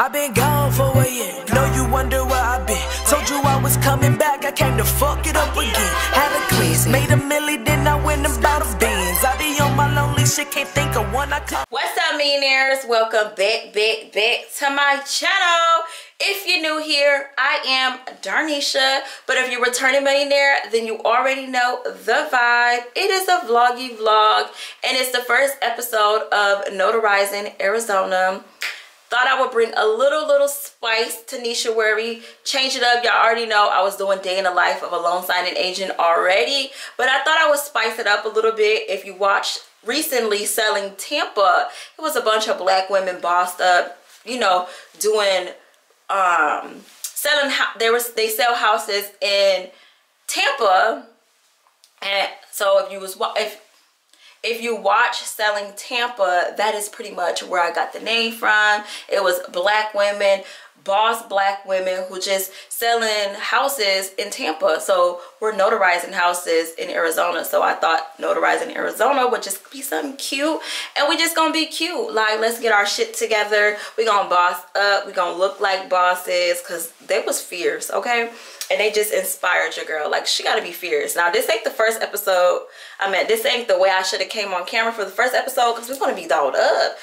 I've been gone for a year. Know you wonder where I've been. Told you I was coming back. I came to fuck it up again. Had a quiz, made a milli, then I went and bought a Benz. I be on my lonely shit, can't think of one I call. What's up, millionaires? Welcome back, back, back to my channel. If you're new here, I am Darnisha. But if you're returning millionaire, then you already know the vibe. It is a vloggy vlog, and it's the first episode of Notarizing Arizona thought I would bring a little, little spice to Nisha Worry. Change it up. Y'all already know I was doing day in the life of a loan signing agent already. But I thought I would spice it up a little bit. If you watched recently Selling Tampa, it was a bunch of black women bossed up, you know, doing, um, selling, they, was, they sell houses in Tampa. And so if you was, if if you watch Selling Tampa, that is pretty much where I got the name from. It was black women, boss black women who just selling houses in Tampa. So we're notarizing houses in Arizona. So I thought notarizing Arizona would just be something cute. And we just gonna be cute. Like, let's get our shit together. We gonna boss up. We gonna look like bosses. Cause they was fierce, okay? and they just inspired your girl like she got to be fierce now this ain't the first episode i mean this ain't the way i should have came on camera for the first episode because we're gonna be dolled up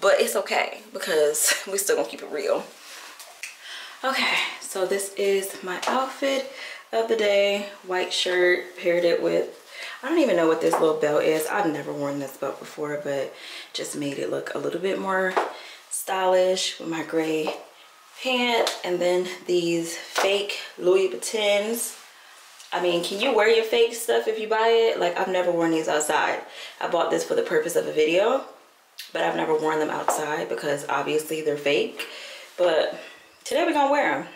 but it's okay because we still gonna keep it real okay so this is my outfit of the day white shirt paired it with I don't even know what this little belt is. I've never worn this belt before, but just made it look a little bit more stylish with my gray pant and then these fake Louis Vuittons. I mean, can you wear your fake stuff if you buy it? Like, I've never worn these outside. I bought this for the purpose of a video, but I've never worn them outside because obviously they're fake. But today we're gonna wear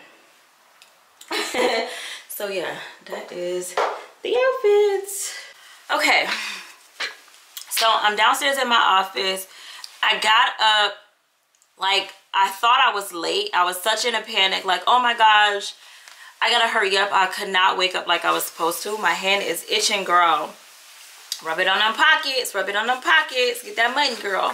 them. so yeah, that is the outfits. Okay, so I'm downstairs in my office. I got up like I thought I was late. I was such in a panic. Like, oh my gosh, I gotta hurry up. I could not wake up like I was supposed to. My hand is itching, girl. Rub it on them pockets. Rub it on them pockets. Get that money, girl.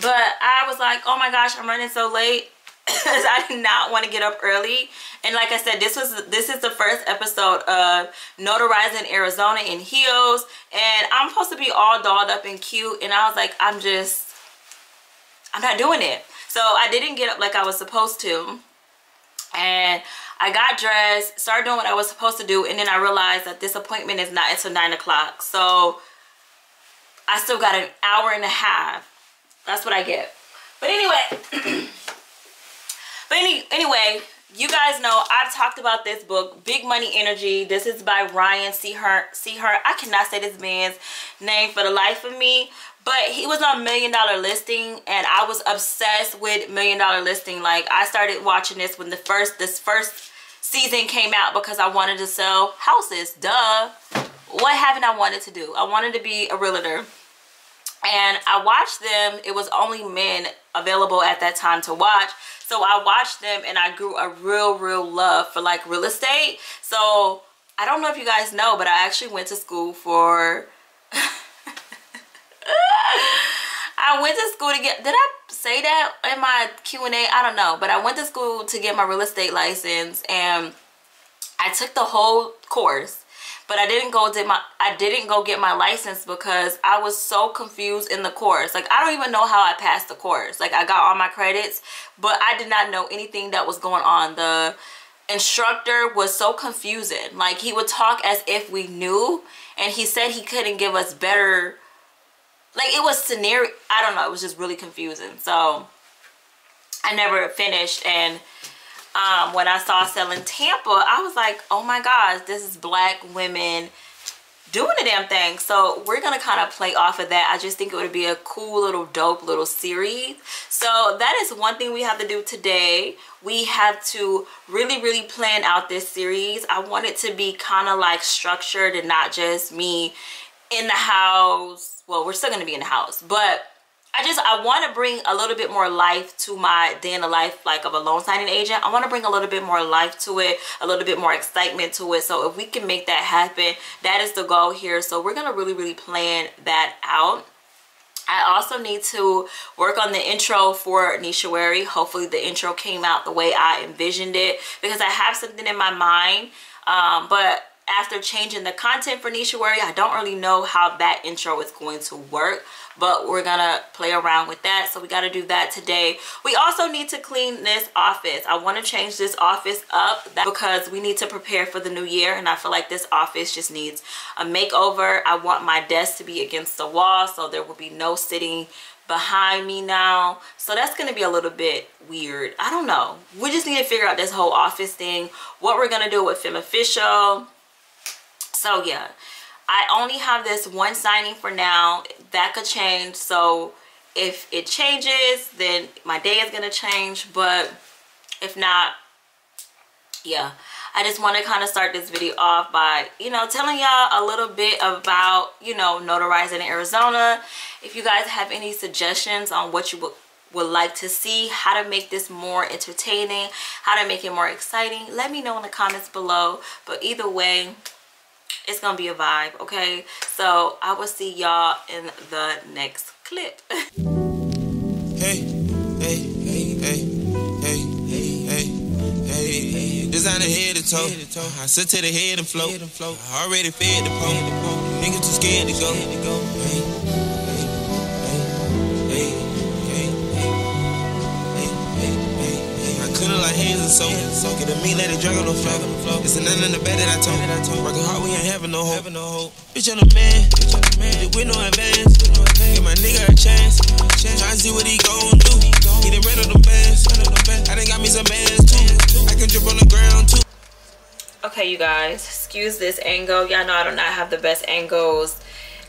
But I was like, oh my gosh, I'm running so late. Because I did not want to get up early. And like I said, this was this is the first episode of Notarizing Arizona in heels. And I'm supposed to be all dolled up and cute. And I was like, I'm just, I'm not doing it. So I didn't get up like I was supposed to. And I got dressed, started doing what I was supposed to do, and then I realized that this appointment is not until 9 o'clock. So I still got an hour and a half. That's what I get. But anyway, but any, anyway, you guys know I've talked about this book, Big Money Energy. This is by Ryan See. See Her. I cannot say this man's name for the life of me but he was on million dollar listing and i was obsessed with million dollar listing like i started watching this when the first this first season came out because i wanted to sell houses duh what haven't i wanted to do i wanted to be a realtor and i watched them it was only men available at that time to watch. So i watched them and i grew a real real love for like real estate. So i don't know if you guys know but i actually went to school for I went to school to get, did I say that in my Q&A? I don't know, but I went to school to get my real estate license and I took the whole course but I didn't go did my I didn't go get my license because I was so confused in the course. Like I don't even know how I passed the course. Like I got all my credits, but I did not know anything that was going on. The instructor was so confusing. Like he would talk as if we knew and he said he couldn't give us better like it was scenario i don't know it was just really confusing so i never finished and um, when i saw selling tampa i was like oh my gosh this is black women doing the damn thing. So we're gonna kind of play off of that. I just think it would be a cool little dope little series. So that is one thing we have to do today. We have to really really plan out this series. I want it to be kind of like structured and not just me in the house. Well we're still going to be in the house but I just I want to bring a little bit more life to my day in the life like of a loan signing agent. I want to bring a little bit more life to it, a little bit more excitement to it. So if we can make that happen, that is the goal here. So we're going to really really plan that out. I also need to work on the intro for Nishawari. Hopefully the intro came out the way I envisioned it because I have something in my mind. Um, but after changing the content for Nishawari, I don't really know how that intro is going to work but we're gonna play around with that. So we got to do that today. We also need to clean this office. I want to change this office up because we need to prepare for the new year and i feel like this office just needs a makeover. I want my desk to be against the wall so there will be no sitting behind me now. So that's gonna be a little bit weird. I don't know. We just need to figure out this whole office thing what we're gonna do with Femme Official so yeah I only have this one signing for now. That could change. So if it changes, then my day is to change. But if not, yeah. I just want to kind of start this video off by, you know, telling y'all a little bit about, you know, notarizing in Arizona. If you guys have any suggestions on what you would would like to see how to make this more entertaining how to make it more exciting let me know in the comments below but either way it's gonna be a vibe okay? So i will see y'all in the next clip. Hey hey hey hey hey hey hey hey. Designer head to toe. I sit to the head and float. I already fed the pole. Niggas too scared to go. Hey Cleaning like hands and soap. Get a mean, it drag on the floor. It's a nothing in the bed that I told. Working hard, we ain't having no hope. Bitch, on the man. With no advance. Give my nigga a chance. Try to see what he gon' do. He done ran on the bands. I done got me some bands too. I can drip on the ground too. Okay, you guys. Excuse this angle. Y'all know I do not have the best angles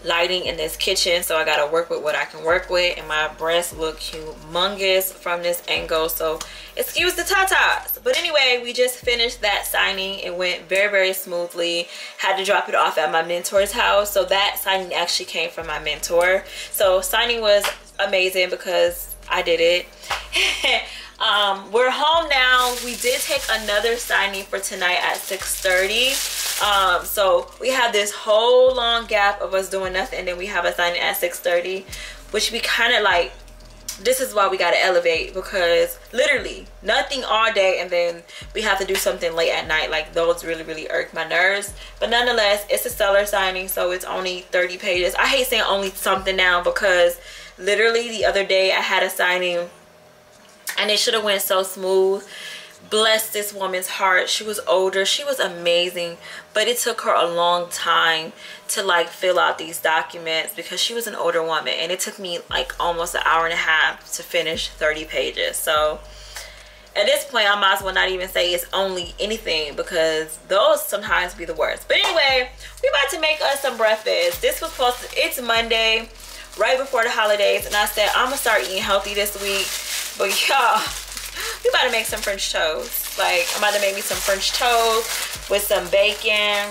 lighting in this kitchen so I gotta work with what I can work with and my breasts look humongous from this angle so excuse the tatas. But anyway we just finished that signing. It went very very smoothly. Had to drop it off at my mentor's house so that signing actually came from my mentor. So signing was amazing because I did it. Um, we're home now. We did take another signing for tonight at 6 30 um, so we have this whole long gap of us doing nothing and then we have a signing at 6.30 which we kind of like this is why we got to elevate because literally nothing all day and then we have to do something late at night. Like those really really irk my nerves. But nonetheless it's a seller signing so it's only 30 pages. I hate saying only something now because literally the other day i had a signing and it should have went so smooth bless this woman's heart. She was older. She was amazing. But it took her a long time to like fill out these documents because she was an older woman. And it took me like almost an hour and a half to finish 30 pages. So at this point i might as well not even say it's only anything because those sometimes be the worst. But anyway we about to make us some breakfast. This was supposed to it's monday right before the holidays. And i said i'm gonna start eating healthy this week. But y'all we about to make some French toast. Like, I'm about to make me some French toast with some bacon.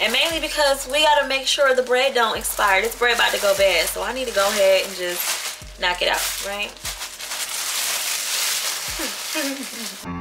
And mainly because we got to make sure the bread don't expire. This bread about to go bad. So I need to go ahead and just knock it out, right?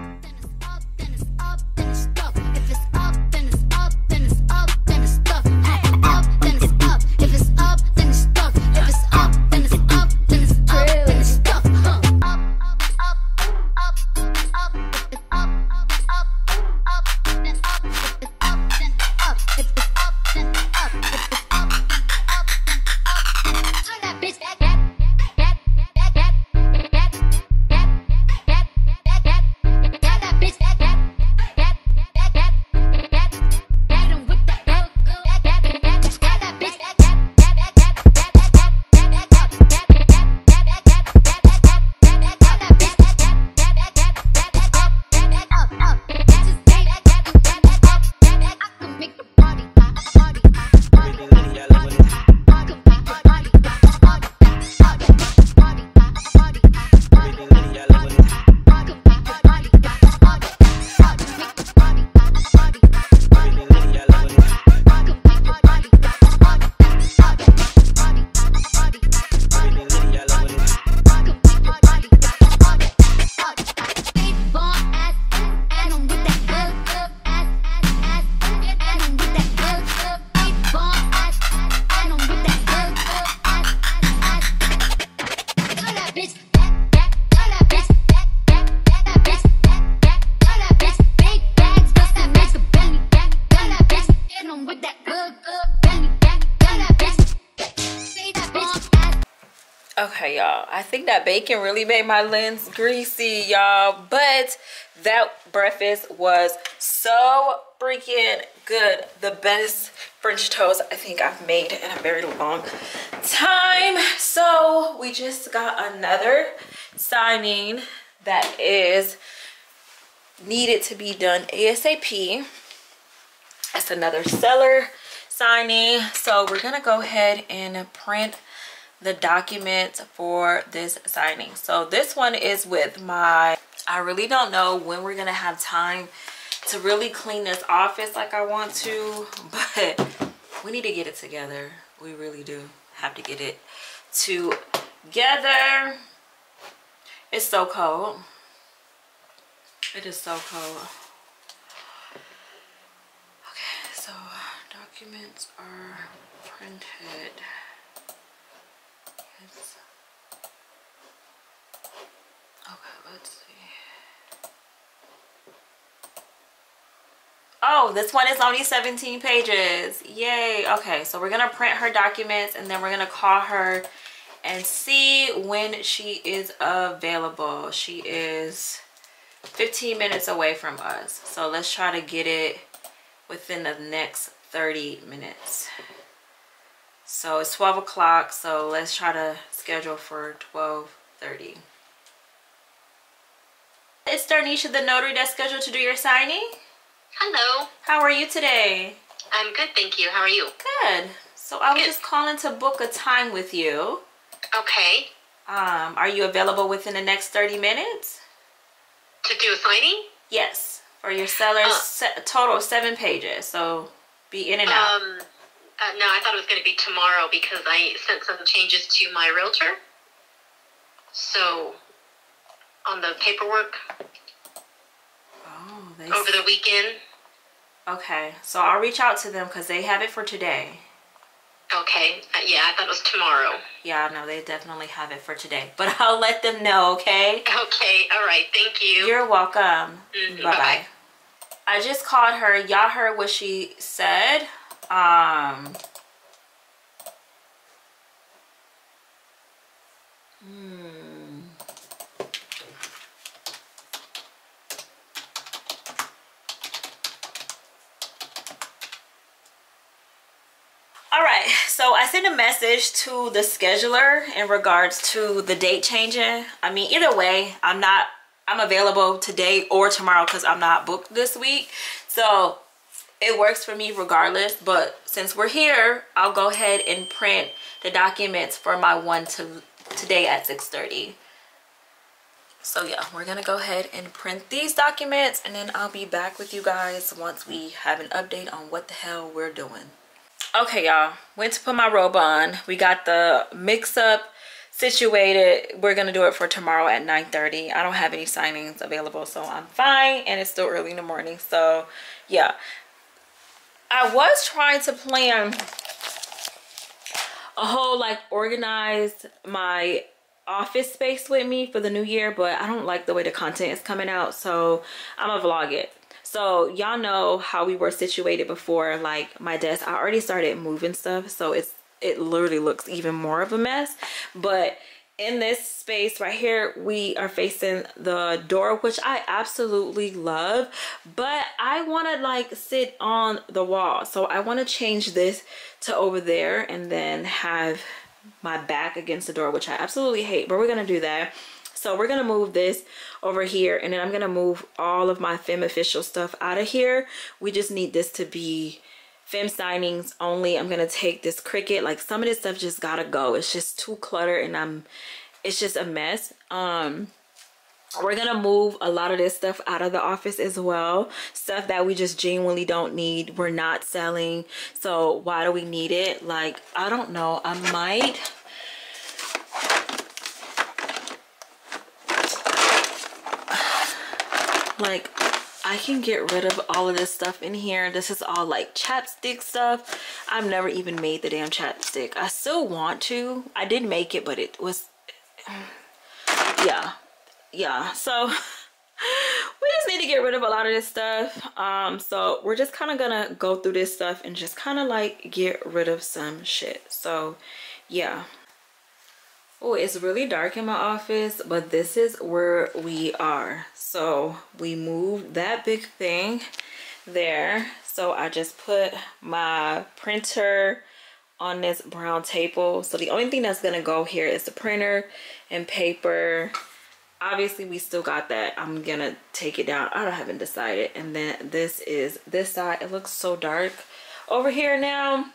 bacon really made my lens greasy, y'all. But that breakfast was so freaking good. The best French toast I think I've made in a very long time. So we just got another signing that is needed to be done ASAP. That's another seller signing. So we're gonna go ahead and print the documents for this signing. So this one is with my, I really don't know when we're gonna have time to really clean this office like I want to, but we need to get it together. We really do have to get it together. It's so cold. It is so cold. Okay, so documents are printed. Okay, let's see. Oh, this one is only 17 pages. Yay. Okay, so we're going to print her documents and then we're going to call her and see when she is available. She is 15 minutes away from us. So let's try to get it within the next 30 minutes. So it's 12 o'clock, so let's try to schedule for 12.30. It's Darnisha the notary that's scheduled to do your signing. Hello. How are you today? I'm good, thank you. How are you? Good. So I was Good. just calling to book a time with you. Okay. Um, are you available within the next 30 minutes? To do a signing? Yes. For your seller's Uh. total of seven pages. So be in and out. Um, uh, no, I thought it was going to be tomorrow because I sent some changes to my realtor. So, on the paperwork oh, they over the weekend. Okay. So I'll reach out to them because they have it for today. Okay. Uh, yeah, I thought it was tomorrow. Yeah, no, they definitely have it for today. But I'll let them know, okay? Okay. All right. Thank you. You're welcome. Mhm, Bye-bye. bye-bye. I just called her. Y'all heard what she said. Um hmm. All right, so I sent a message to the scheduler in regards to the date changing. I mean, either way, I'm not, I'm available today or tomorrow because I'm not booked this week. So it works for me regardless. But since we're here, I'll go ahead and print the documents for my one to today at 6.30. So yeah, we're gonna go ahead and print these documents and then I'll be back with you guys once we have an update on what the hell we're doing. Okay, y'all. Went to put my robe on. We got the mix-up situated. We're to do it for tomorrow at 9.30. I don't have any signings available, so I'm fine. And it's still early in the morning. So, yeah. I was trying to plan a whole, like, organize my office space with me for the new year. But I don't like the way the content is coming out. So, I'm to vlog it. So y'all know how we were situated before, like my desk, I already started moving stuff. So it's, it literally looks even more of a mess. But in this space right here, we are facing the door, which I absolutely love, but I want to like sit on the wall. So I want to change this to over there and then have my back against the door, which I absolutely hate, but we're to do that. So we're to move this over here and then I'm to move all of my Femme Official stuff out of here. We just need this to be Femme signings only. I'm to take this Cricut. Like some of this stuff just got to go. It's just too cluttered and I'm, it's just a mess. Um, we're to move a lot of this stuff out of the office as well. Stuff that we just genuinely don't need. We're not selling. So why do we need it? Like, I don't know. I might like I can get rid of all of this stuff in here. This is all like chapstick stuff. I've never even made the damn chapstick. I still want to. I did make it, but it was, yeah, yeah. So we just need to get rid of a lot of this stuff. Um, so we're just kind of gonna go through this stuff and just kind of like get rid of some shit. So yeah. Oh, it's really dark in my office, but this is where we are. So we moved that big thing there. So I just put my printer on this brown table. So the only thing that's gonna go here is the printer and paper. Obviously we still got that. I'm gonna take it down. I don't haven't decided. And then this is this side. It looks so dark over here now.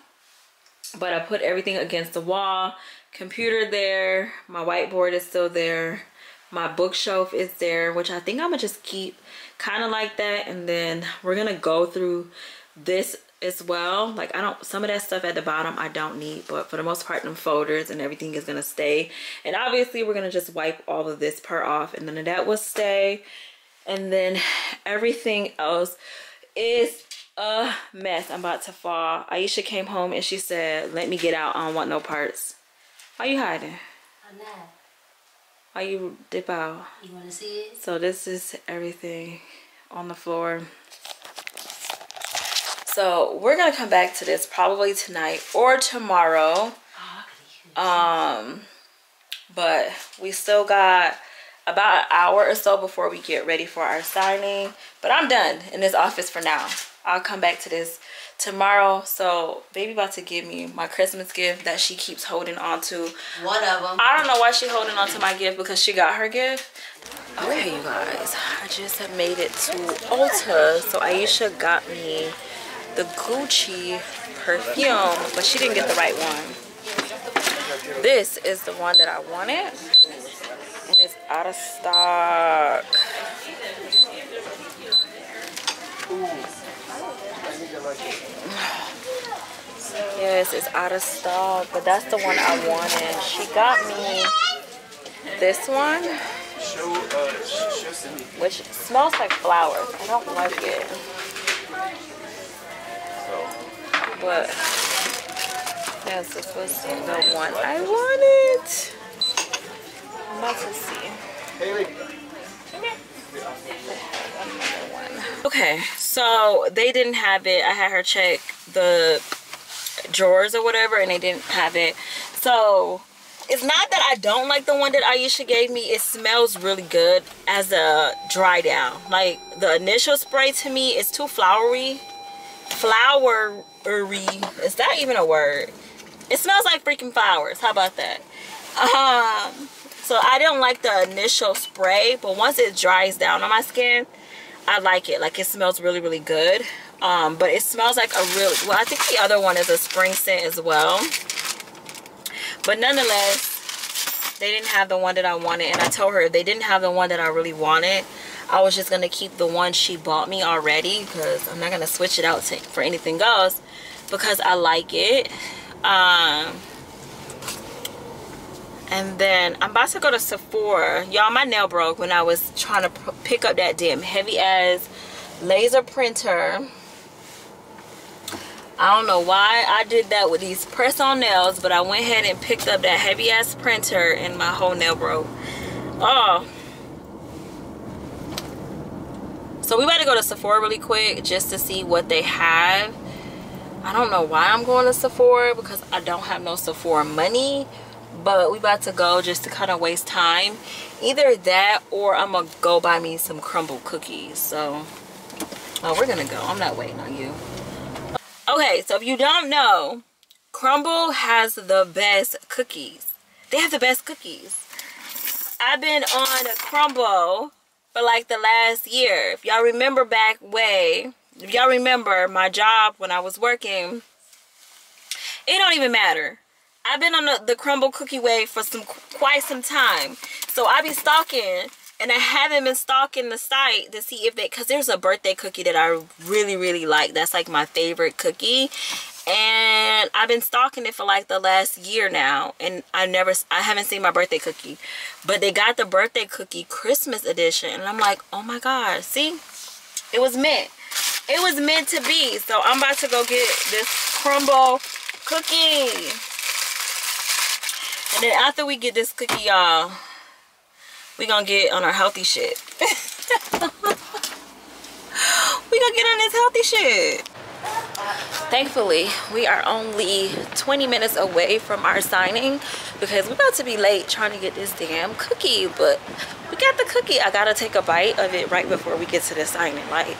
But I put everything against the wall computer there my whiteboard is still there my bookshelf is there which i think i'm gonna just keep kind of like that and then we're gonna go through this as well. Like i don't some of that stuff at the bottom i don't need but for the most part them folders and everything is gonna stay. And obviously we're gonna just wipe all of this part off and then that will stay. And then everything else is a mess. I'm about to fall. Aisha came home and she said let me get out. I don't want no parts why you hiding? I'm not. Why you dip out? You want to see it? So this is everything on the floor. So we're gonna come back to this probably tonight or tomorrow. Oh, um, but we still got about an hour or so before we get ready for our signing. But I'm done in this office for now. I'll come back to this tomorrow. So baby about to give me my Christmas gift that she keeps holding on to. One of them. I don't know why she holding on to my gift because she got her gift. Okay, you guys, I just have made it to Ulta. So Aisha got me the Gucci perfume, but she didn't get the right one. This is the one that I wanted, and it's out of stock. Yes, it's out of stock, but that's the one I wanted. She got me this one, which smells like flowers. I don't like it. But, yes, this was the one I wanted. I'm about to see. Okay, so they didn't have it. I had her check the drawers or whatever and they didn't have it. So it's not that I don't like the one that Aisha gave me. It smells really good as a dry down. Like the initial spray to me is too flowery. Flowery. Is that even a word? It smells like freaking flowers. How about that? Um, so I don't like the initial spray, but once it dries down on my skin, I like it. Like it smells really, really good. Um, but it smells like a really, well, I think the other one is a spring scent as well. But nonetheless, they didn't have the one that I wanted. And I told her they didn't have the one that I really wanted. I was just going to keep the one she bought me already because I'm not going to switch it out to, for anything else because I like it. Um, and then I'm about to go to Sephora. Y'all, my nail broke when I was trying to pick up that damn heavy ass laser printer. I don't know why I did that with these press-on nails, but I went ahead and picked up that heavy-ass printer and my whole nail broke. Oh. So we about to go to Sephora really quick just to see what they have. I don't know why I'm going to Sephora because I don't have no Sephora money. But we about to go just to kind of waste time. Either that or I'm to go buy me some Crumbl cookies. So, we're to go. I'm not waiting on you. Okay, so if you don't know, Crumbl has the best cookies. They have the best cookies. I've been on Crumbl for like the last year. If y'all remember back way, if y'all remember my job when I was working, it don't even matter. I've been on the, the Crumbl cookie wave for some quite some time. So I be stalking and I haven't been stalking the site to see if they because there's a birthday cookie that I really really like. That's like my favorite cookie. And I've been stalking it for like the last year now and I never I haven't seen my birthday cookie. But they got the birthday cookie Christmas edition and I'm like oh my god see? It was meant. It was meant to be. So I'm about to go get this Crumbl cookie and then after we get this cookie y'all we gonna get on our healthy shit. we gonna get on this healthy shit. thankfully we are only 20 minutes away from our signing because we're about to be late trying to get this damn cookie but we got the cookie i gotta take a bite of it right before we get to the signing like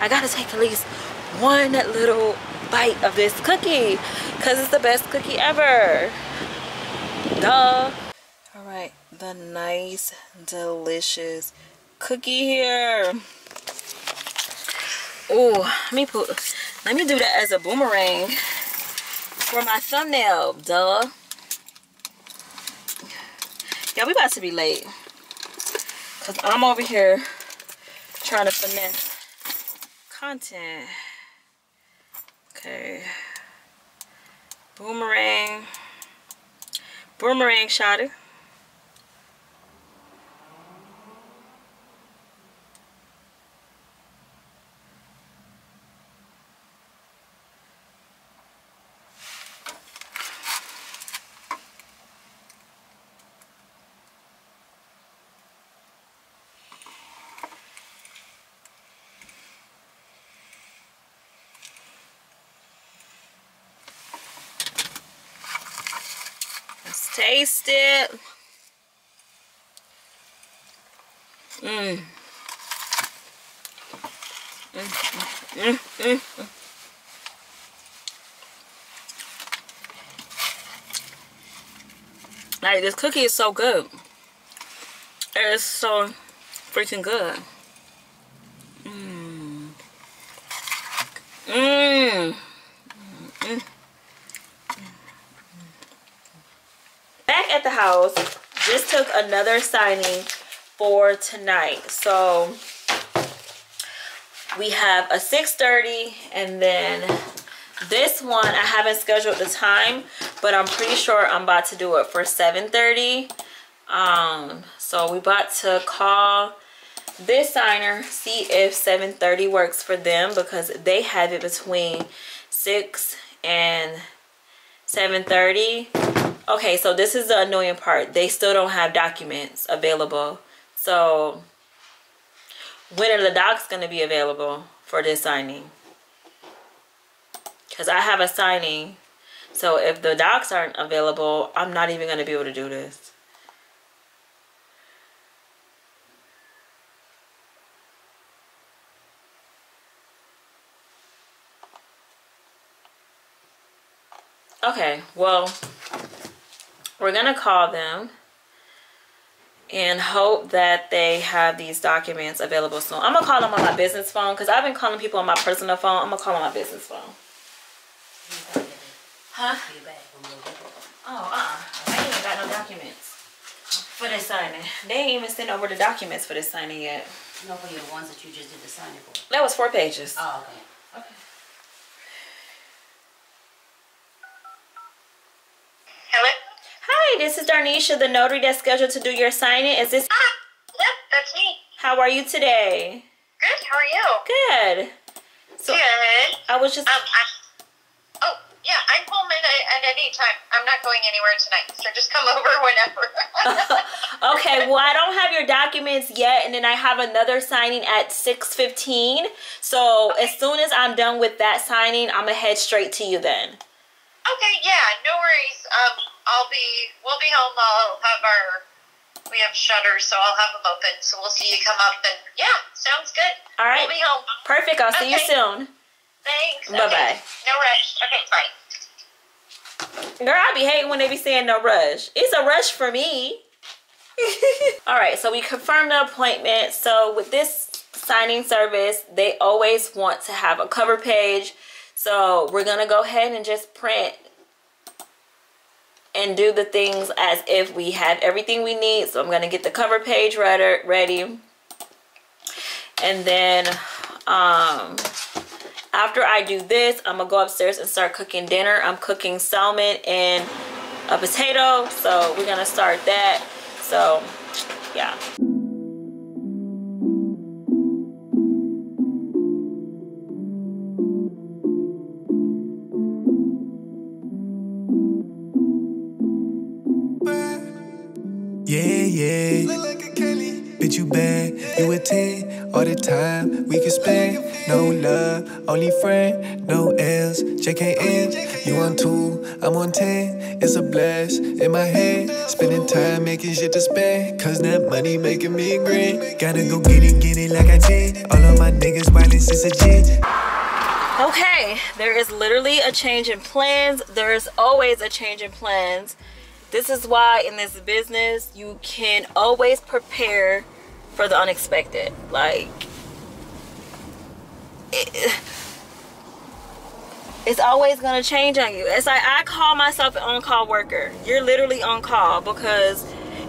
i gotta take at least one little bite of this cookie because it's the best cookie ever duh. All right the nice delicious cookie here. Oh let me put let me do that as a boomerang for my thumbnail duh. Yeah we about to be late because i'm over here trying to finesse content. Okay. Boomerang boomerang shot it Let's taste it. Mmm. Mm, mm, mm, mm. Like this cookie is so good. It is so freaking good. Mmm. Mmm. Mm. back at the house just took another signing for tonight so we have a 6:30, and then this one i haven't scheduled the time but i'm pretty sure i'm about to do it for 7:30. um so we about to call this signer see if 7:30 works for them because they have it between 6 and 7:30 okay so this is the annoying part. They still don't have documents available. So when are the docs going to be available for this signing? Because i have a signing so if the docs aren't available i'm not even going to be able to do this okay well we're gonna call them and hope that they have these documents available soon. I'm gonna call them on my business phone because I've been calling people on my personal phone. I'm gonna call on my business phone. Huh? Oh, uh-uh. I ain't even got no documents for this signing. They ain't even sent over the documents for this signing yet. No, for the ones that you just did the signing for. That was four pages. Oh, okay. Okay. Hello? Hi, this is Darnisha, the notary that's scheduled to do your signing. Is this? Ah, yep, that's me. How are you today? Good, how are you? Good. So Good. I was just Um, I, at, any time. I'm not going anywhere tonight, so just come over whenever. okay. Well, I don't have your documents yet, and then I have another signing at six fifteen. So as soon as I'm done with that signing, I'm gonna head straight to you then. Okay, yeah, no worries. Um, I'll be, we'll be home. I'll have our, we have shutters, so I'll have them open. So we'll see you come up and yeah, sounds good. All right. We'll be home. Perfect. I'll see you soon. Thanks. Bye-bye. Okay. No rush. Okay, bye. Girl, I be hating when they be saying no rush. It's a rush for me. All right, so we confirmed the appointment. So with this signing service, they always want to have a cover page. So we're gonna go ahead and just print and do the things as if we have everything we need. So I'm gonna get the cover page ready, ready. And then um, after I do this, I'm gonna go upstairs and start cooking dinner. I'm cooking salmon and a potato. So we're gonna start that. So yeah. Yeah, yeah. Bitch, you bad. You a 10 all the time. We can spend no love, only friend, no L's. JKN, you on two, I'm on ten. It's a blast in my head. Spending time making shit to spend. Cause that money making me green. Gotta go get it, get it like I did. All of my niggas wireless is a jit. Okay, there is literally a change in plans. There is always a change in plans. This is why in this business you can always prepare for the unexpected. Like it, it's always gonna change on you. It's like I call myself an on-call worker. You're literally on call because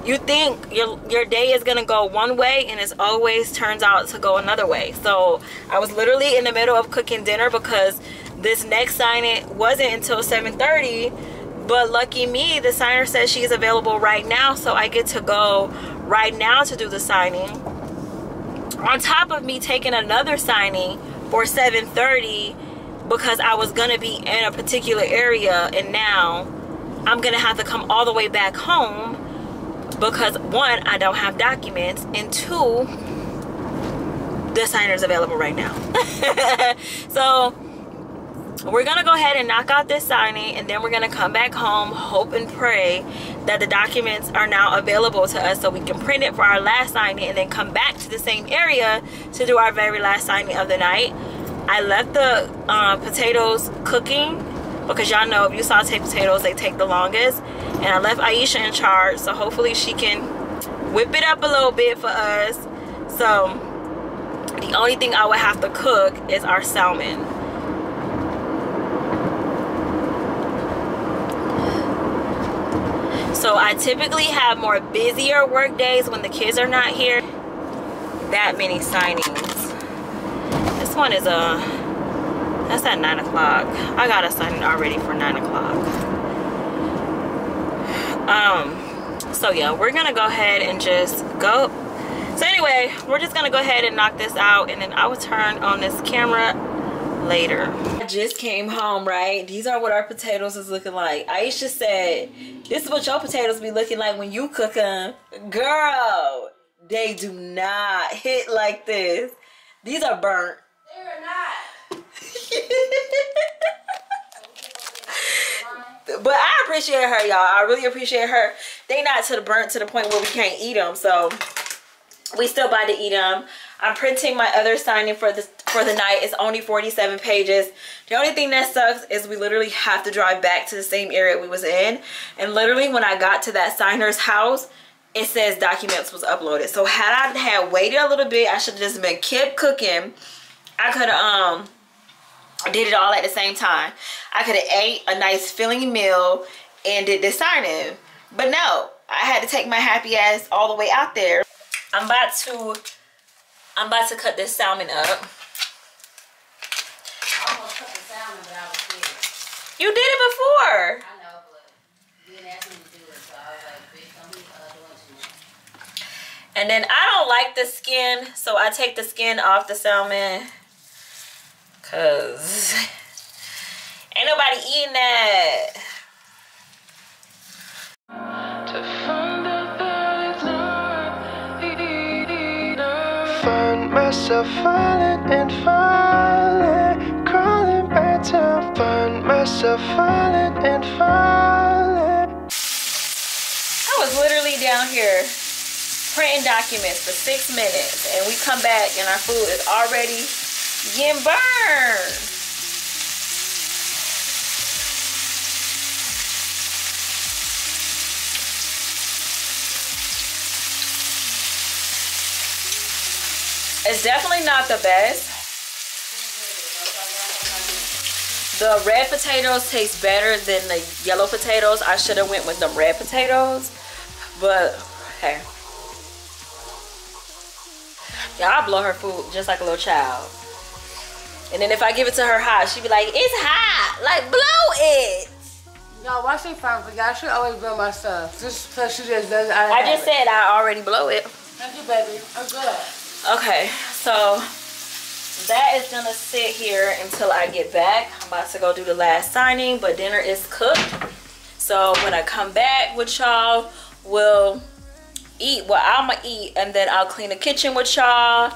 you think your your day is gonna go one way and it always turns out to go another way. So I was literally in the middle of cooking dinner because this next signing wasn't until 7:30. But lucky me, the signer says she's available right now, so I get to go right now to do the signing. On top of me taking another signing for 7:30 because I was gonna be in a particular area and now I'm gonna have to come all the way back home because one, I don't have documents, and two, the signer is available right now. so we're gonna go ahead and knock out this signing and then we're gonna come back home hope and pray that the documents are now available to us so we can print it for our last signing and then come back to the same area to do our very last signing of the night. I left the uh, potatoes cooking because y'all know if you saute potatoes they take the longest. And i left aisha in charge so hopefully she can whip it up a little bit for us. So the only thing i would have to cook is our salmon So I typically have more busier work days when the kids are not here. That many signings. This one is a, that's at nine o'clock. I got a signing already for nine o'clock. Um, so yeah, we're gonna go ahead and just go. So anyway, we're just gonna go ahead and knock this out and then I will turn on this camera later. I just came home, right? These are what our potatoes is looking like. Aisha said, this is what your potatoes be looking like when you cook them. Girl, they do not hit like this. These are burnt. They're not. but I appreciate her, y'all. I really appreciate her. They not to the burnt to the point where we can't eat them. So we still buy to eat them. I'm printing my other signing for the for the night. It's only 47 pages. The only thing that sucks is we literally have to drive back to the same area we was in. And literally when I got to that signer's house, it says documents was uploaded. So had I had waited a little bit, I should have just been kept cooking. I could have um did it all at the same time. I could have ate a nice filling meal and did the signing. But no, I had to take my happy ass all the way out there. I'm about to I'm about to cut this salmon up. I almost cut the salmon, but I was scared. You did it before. I know, but you didn't ask me to do it, so I was like, bitch, don't be uh, doing too much. And then I don't like the skin, so I take the skin off the salmon. Cause ain't nobody eating that. Falling and crawling back to find myself and. I was literally down here printing documents for six minutes and we come back and our food is already getting burned. It's definitely not the best. The red potatoes taste better than the yellow potatoes. I should have went with the red potatoes, but hey. Yeah, I blow her food just like a little child. And then if I give it to her hot, she'd be like, it's hot. Like, blow it. No, why she fine for y'all? She always blow my stuff. Just because she just doesn't. of I just habit. said I already blow it. Thank you, baby. I'm good. Okay, so that is gonna sit here until I get back. I'm about to go do the last signing, but dinner is cooked. So when I come back with y'all, we'll eat what I'ma eat and then I'll clean the kitchen with y'all,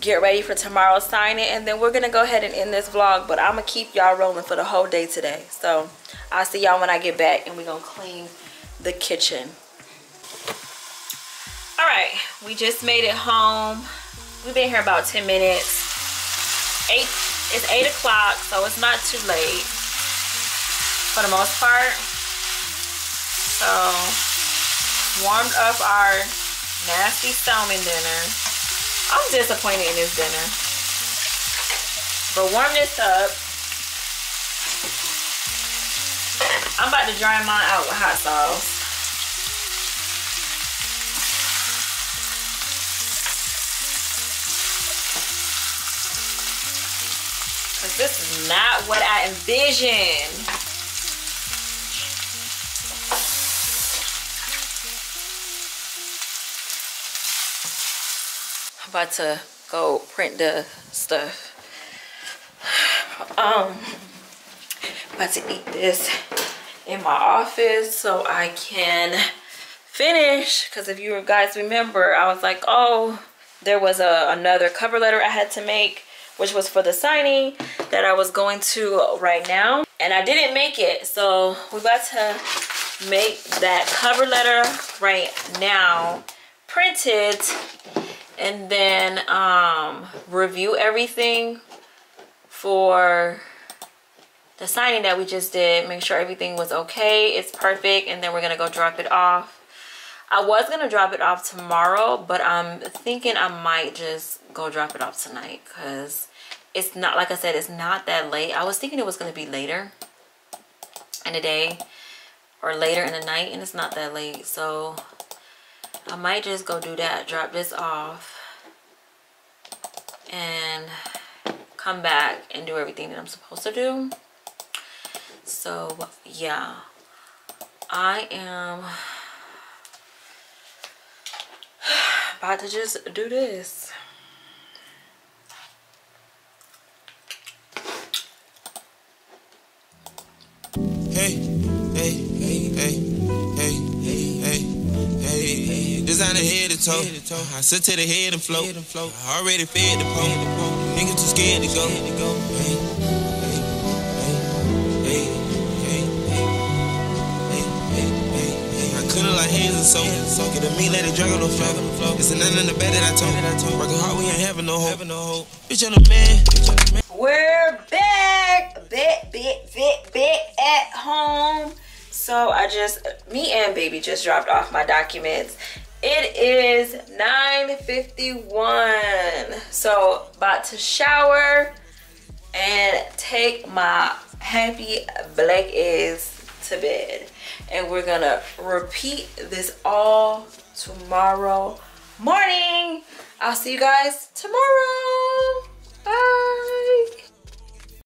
get ready for tomorrow's signing and then we're gonna go ahead and end this vlog but i'm gonna keep y'all rolling for the whole day today so i'll see y'all when i get back and we're gonna clean the kitchen right. We just made it home. We've been here about 10 minutes. Eight it's eight o'clock so it's not too late for the most part. So warmed up our nasty salmon dinner. I'm disappointed in this dinner. But warm this up. I'm about to dry mine out with hot sauce Cause this is not what I envisioned. I'm about to go print the stuff. Um, about to eat this in my office so I can finish. Cause if you guys remember, I was like, oh, there was a another cover letter I had to make which was for the signing that I was going to right now. And I didn't make it. So we're about to make that cover letter right now, print it, and then um, review everything for the signing that we just did. Make sure everything was okay, it's perfect, and then we're gonna go drop it off. I was gonna drop it off tomorrow, but I'm thinking I might just go drop it off tonight because it's not like I said it's not that late. I was thinking it was going to be later in the day or later in the night and it's not that late. So I might just go do that drop this off and come back and do everything that I'm supposed to do. So yeah. I am about to just do this Hey, hey, hey, hey, hey, hey, hey, hey. Designer head to toe. I sit to the head and float. I already fed the pole. Niggas too scared to go. Hey, like hands and soap. Get a meat, let it drag on the floor. It's nothing in the bed that I told. Working hard, we ain't having no hope. Bitch, I'm a man. We're back, back, back, back, back at home. So I just, me and baby just dropped off my documents. It is 9.51. So about to shower and take my happy black ass to bed. And we're gonna repeat this all tomorrow morning. I'll see you guys tomorrow.